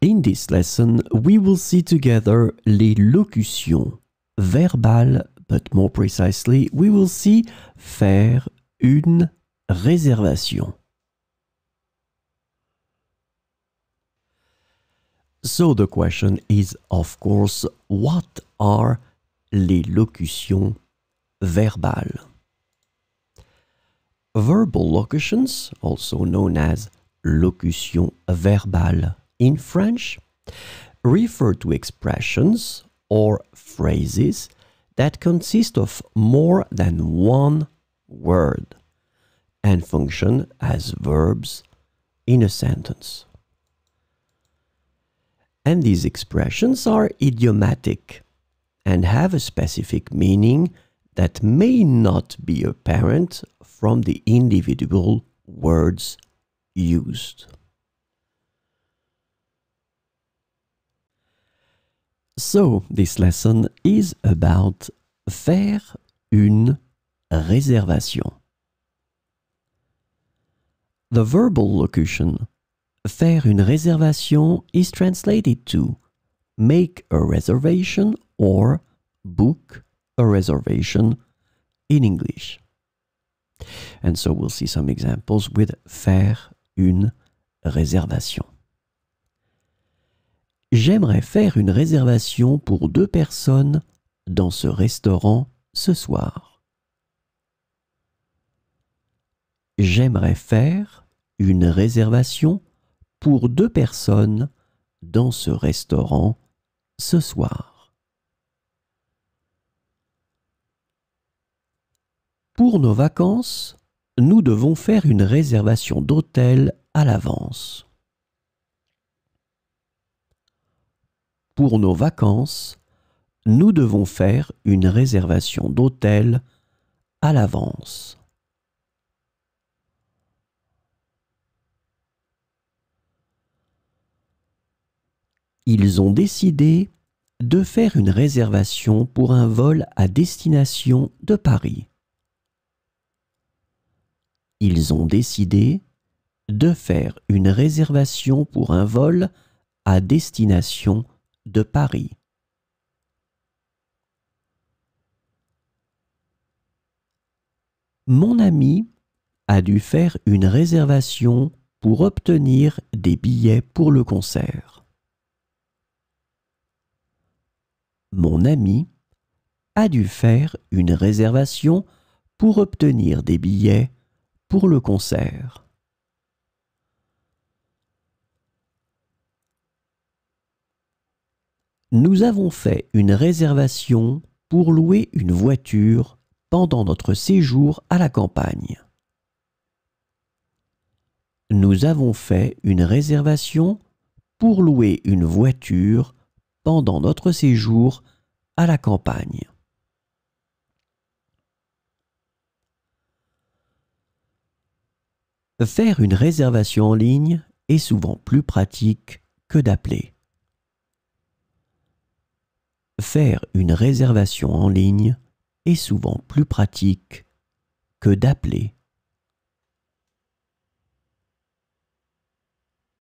In this lesson, we will see together les locutions verbales, but more precisely, we will see faire une réservation. So the question is, of course, what are les locutions verbales? Verbal locutions, also known as locutions verbale in French, refer to expressions or phrases that consist of more than one word and function as verbs in a sentence. And these expressions are idiomatic and have a specific meaning that may not be apparent from the individual words used. So, this lesson is about faire une réservation. The verbal locution faire une réservation is translated to make a reservation or book a reservation in English. And so we'll see some examples with faire une réservation. J'aimerais faire une réservation pour deux personnes dans ce restaurant ce soir. J'aimerais faire une réservation pour deux personnes dans ce restaurant ce soir. Pour nos vacances, nous devons faire une réservation d'hôtel à l'avance. Pour nos vacances, nous devons faire une réservation d'hôtel à l'avance. Ils ont décidé de faire une réservation pour un vol à destination de Paris. Ils ont décidé de faire une réservation pour un vol à destination de Paris. Mon ami a dû faire une réservation pour obtenir des billets pour le concert. Mon ami a dû faire une réservation pour obtenir des billets pour le concert. Nous avons fait une réservation pour louer une voiture pendant notre séjour à la campagne. Nous avons fait une réservation pour louer une voiture pendant notre séjour à la campagne. Faire une réservation en ligne est souvent plus pratique que d'appeler. Faire une réservation en ligne est souvent plus pratique que d'appeler.